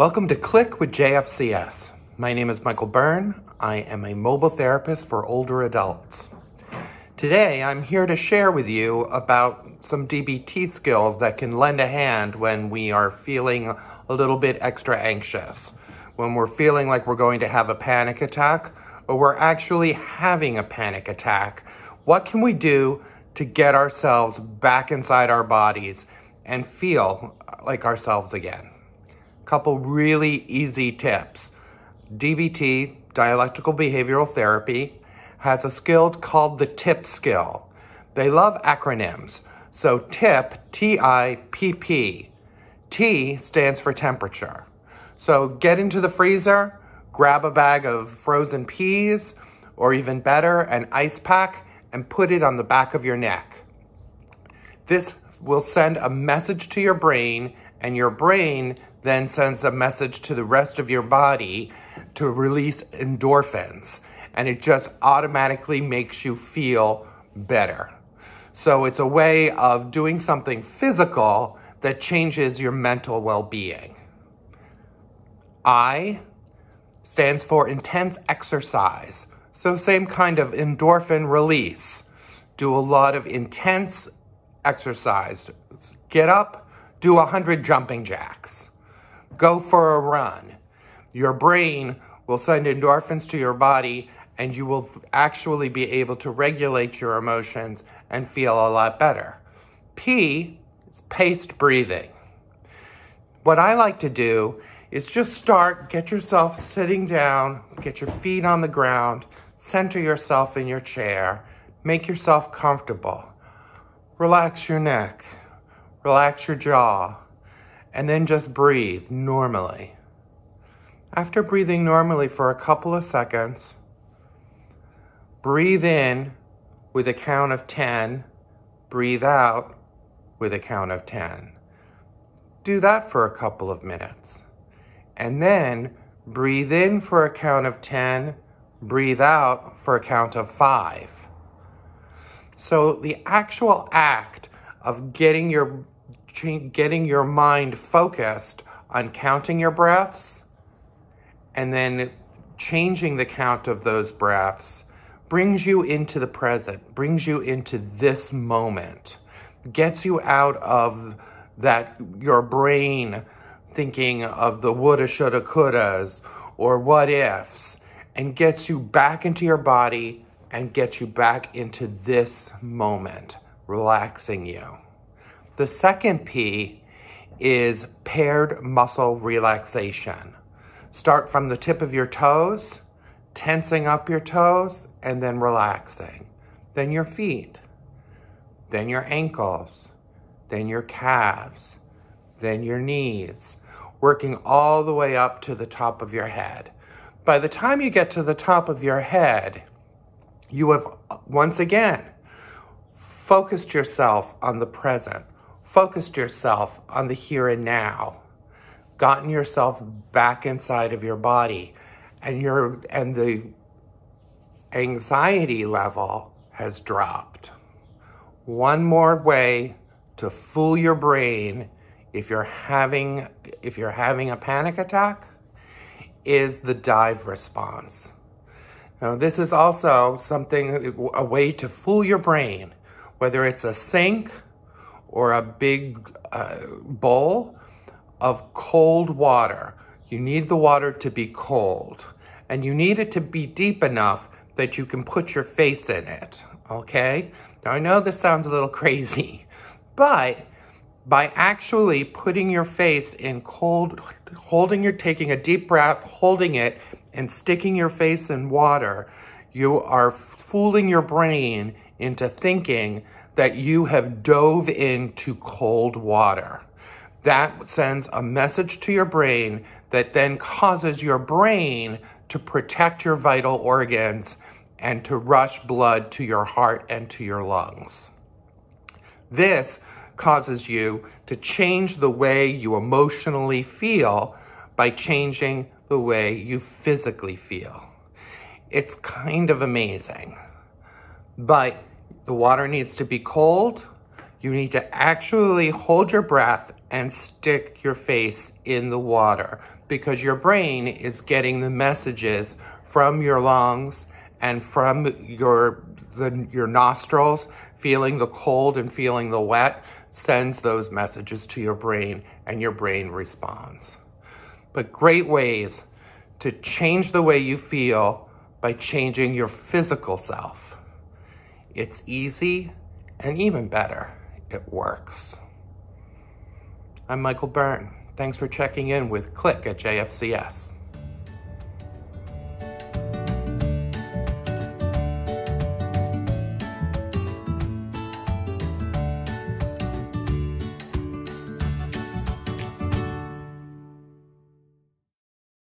Welcome to Click with JFCS. My name is Michael Byrne. I am a mobile therapist for older adults. Today, I'm here to share with you about some DBT skills that can lend a hand when we are feeling a little bit extra anxious, when we're feeling like we're going to have a panic attack, or we're actually having a panic attack. What can we do to get ourselves back inside our bodies and feel like ourselves again? Couple really easy tips. DBT, Dialectical Behavioral Therapy, has a skill called the TIPP skill. They love acronyms. So TIPP, T-I-P-P. T stands for temperature. So get into the freezer, grab a bag of frozen peas, or even better, an ice pack, and put it on the back of your neck. This will send a message to your brain, and your brain then sends a message to the rest of your body to release endorphins. And it just automatically makes you feel better. So it's a way of doing something physical that changes your mental well-being. I stands for intense exercise. So same kind of endorphin release. Do a lot of intense exercise. Get up, do 100 jumping jacks go for a run. Your brain will send endorphins to your body and you will actually be able to regulate your emotions and feel a lot better. P is paced breathing. What I like to do is just start, get yourself sitting down, get your feet on the ground, center yourself in your chair, make yourself comfortable. Relax your neck, relax your jaw, and then just breathe normally. After breathing normally for a couple of seconds, breathe in with a count of 10, breathe out with a count of 10. Do that for a couple of minutes. And then breathe in for a count of 10, breathe out for a count of five. So the actual act of getting your getting your mind focused on counting your breaths and then changing the count of those breaths brings you into the present, brings you into this moment, gets you out of that, your brain thinking of the woulda, shoulda, couldas, or what ifs, and gets you back into your body and gets you back into this moment, relaxing you. The second P is paired muscle relaxation. Start from the tip of your toes, tensing up your toes, and then relaxing. Then your feet, then your ankles, then your calves, then your knees, working all the way up to the top of your head. By the time you get to the top of your head, you have once again focused yourself on the present, focused yourself on the here and now, gotten yourself back inside of your body, and your and the anxiety level has dropped. One more way to fool your brain if you're having if you're having a panic attack is the dive response. Now this is also something a way to fool your brain, whether it's a sink or a big uh, bowl of cold water. You need the water to be cold and you need it to be deep enough that you can put your face in it, okay? Now I know this sounds a little crazy, but by actually putting your face in cold, holding your, taking a deep breath, holding it, and sticking your face in water, you are fooling your brain into thinking that you have dove into cold water. That sends a message to your brain that then causes your brain to protect your vital organs and to rush blood to your heart and to your lungs. This causes you to change the way you emotionally feel by changing the way you physically feel. It's kind of amazing. But the water needs to be cold. You need to actually hold your breath and stick your face in the water. because your brain is getting the messages from your lungs and from your, the, your nostrils, feeling the cold and feeling the wet, sends those messages to your brain and your brain responds. But great ways to change the way you feel by changing your physical self. It's easy and even better, it works. I'm Michael Byrne. Thanks for checking in with Click at JFCS.